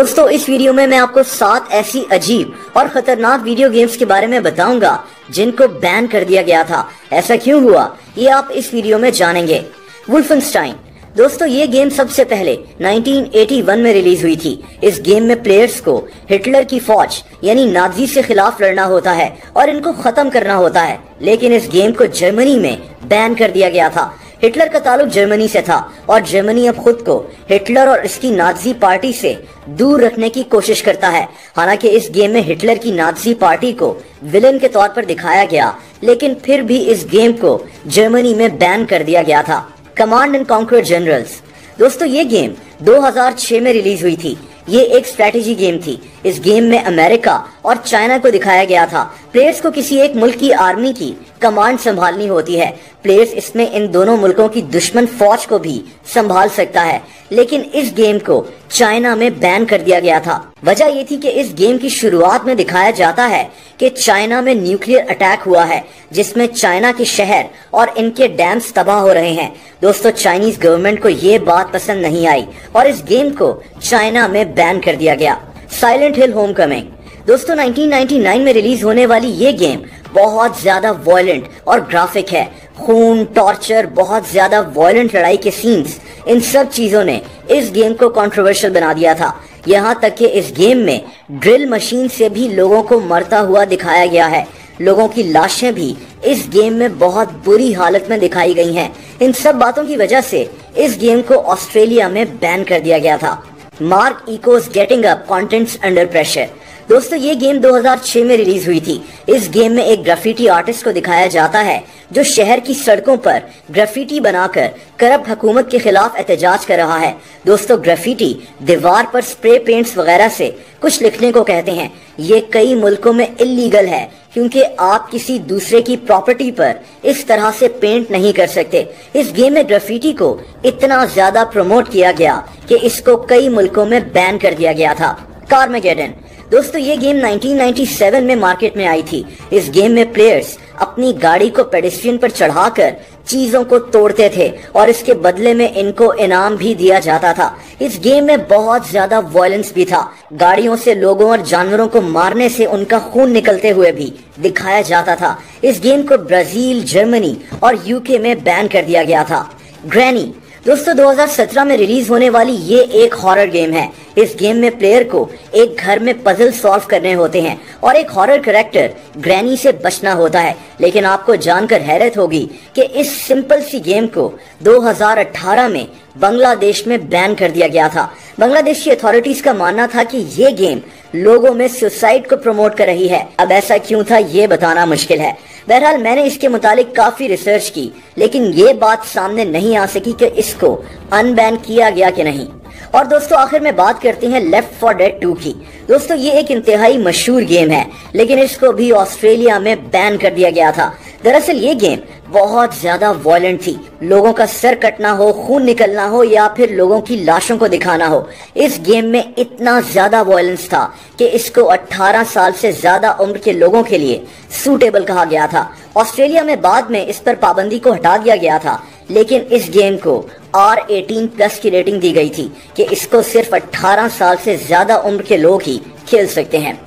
दोस्तों, इस वीडियो में मैं आपको सात ऐसी अजीब और खतरनाक वीडियो गेम्स के बारे में बताऊँगा, जिनको बैन कर दिया गया था। ऐसा क्यों हुआ? ये आप इस वीडियो में जानेंगे। वुल्फनस्टाइन दोस्तों, ये गेम सबसे पहले 1981 में रिलीज़ हुई थी। इस गेम में प्लेयर्स को हिटलर की फौज, यानी नाजी से खिलाफ लड़ना होता है और इनको खत्म करना होता है। लेकिन इस गेम को जर्मनी में बैन कर दिया गया था। हिटलर का ताल्लुक जर्मनी से था और जर्मनी अब खुद को हिटलर और इसकी नाजी पार्टी से दूर रखने की कोशिश करता है। हालाँकि इस गेम में हिटलर की नाजी पार्टी को विलन के तौर पर दिखाया गया, लेकिन फिर भी इस गेम को जर्मनी में बैन कर दिया गया था। कमांड एंड कॉन्कर जनरल्स दोस्तों, ये गेम 2006 में रिलीज़ हुई थी। ये एक स्ट्रेटेजी गेम थी। इस गेम में अमेरिका और चाइना को दिखाया गया था। प्लेयर्स को किसी एक मुल्क की आर्मी की कमांड संभालनी होती है। प्लेयर्स इसमें इन दोनों मुल्कों की दुश्मन फौज को भी संभाल सकता है। लेकिन इस गेम को चाइना में बैन कर दिया गया था। वजह ये थी कि इस गेम की शुरुआत में दिखाया जाता है कि चाइना में न्यूक्लियर अटैक हुआ है, जिसमें चाइना के शहर और इनके डैम्स तबाह हो रहे हैं। दोस्तों, चाइनीज़ गवर्नमेंट को ये बात पसंद नहीं आई और इस गेम को चाइना में बैन कर दिया गया। साइलेंट हिल होम कमिंग दोस्तों 1999 में रिलीज़ होने वाली ये गेम बहुत ज़्यादा वॉयलेंट और ग्राफिक है। खून टॉर्चर बहुत ज़्यादा वॉयलेंट लड़ाई के सीन्स इन सब चीज़ों ने इस गेम को कंट्रोवर्शियल बना दिया था। यहाँ तक कि इस गेम में ड्रिल मशीन से भी लोगों को मरता हुआ दिखाया गया है। लोगों की लाशें भी इस गेम में बहुत बुरी हालत में दिखाई गई हैं। इन सब बातों की वजह से इस गेम को ऑस्ट्रेलिया में बैन कर दिया गया था। Mark echoes getting up contents under pressure दोस्तों, ये गेम 2006 में रिलीज़ हुई थी। इस गेम में एक ग्राफिटी आर्टिस्ट को दिखाया जाता है, जो शहर की सड़कों पर ग्राफिटी बनाकर करप्ट हुकूमत के खिलाफ एहतजाज कर रहा है। दोस्तों, ग्राफिटी दीवार पर स्प्रे पेंट्स वगैरह से कुछ लिखने को कहते हैं। ये कई मुल्कों में इलीगल है, क्योंकि आप किसी दूसरे की प्रॉपर्टी पर इस तरह से पेंट नहीं कर सकते। इस गेम में ग्राफिटी को इतना ज़्यादा प्रमोट किया गया कि इसको कई मुल्कों में बैन कर दिया गया था। कार्मेगेडन दोस्तों, ये गेम 1997 में मार्केट में आई थी। इस गेम में प्लेयर्स अपनी गाड़ी को पेडिस्ट्रियन पर चढ़ाकर चीज़ों को तोड़ते थे और इसके बदले में इनको इनाम भी दिया जाता था। इस गेम में बहुत ज़्यादा वायलेंस भी था। गाड़ियों से लोगों और जानवरों को मारने से उनका खून निकलते हुए भी दिखाया जाता था। इस गेम को ब्राज़ील, जर्मनी और यूके में बैन कर दिया गया था। ग्रैनी दोस्तों 2017 में रिलीज़ होने वाली ये एक हॉरर गेम है। इस गेम में प्लेयर को एक घर में पजल सॉल्व करने होते हैं और एक हॉरर करेक्टर ग्रैनी से बचना होता है। लेकिन आपको जानकर हैरत होगी कि इस सिंपल सी गेम को 2018 में बांग्लादेश में बैन कर दिया गया था। बांग्लादेश अथॉरिटीज का मानना था कि ये गेम लोगों में सुसाइड को प्रमोट कर रही है। अब ऐसा क्यों था ये बताना मुश्किल है। बहरहाल, मैंने इसके मुतालिक काफ़ी रिसर्च की, लेकिन ये बात सामने नहीं आ सकी कि इसको अनबैन किया गया कि नहीं। और दोस्तों, आखिर में बात करते हैं लेफ़्ट फॉर डेड टू की। दोस्तों, ये एक इंतहाई मशहूर गेम है, लेकिन इसको भी ऑस्ट्रेलिया में बैन कर दिया गया था। दरअसल ये गेम बहुत ज़्यादा वॉयलेंट थी। लोगों का सर कटना हो, खून निकलना हो, या फिर लोगों की लाशों को दिखाना हो, इस गेम में इतना ज़्यादा वॉयलेंस था कि इसको 18 साल से ज़्यादा उम्र के लोगों के लिए सूटेबल कहा गया था। ऑस्ट्रेलिया में बाद में इस पर पाबंदी को हटा दिया गया था। लेकिन इस गेम को आर एटीन प्लस की रेटिंग दी गई थी कि इसको सिर्फ़ 18 साल से ज़्यादा उम्र के लोग ही खेल सकते हैं।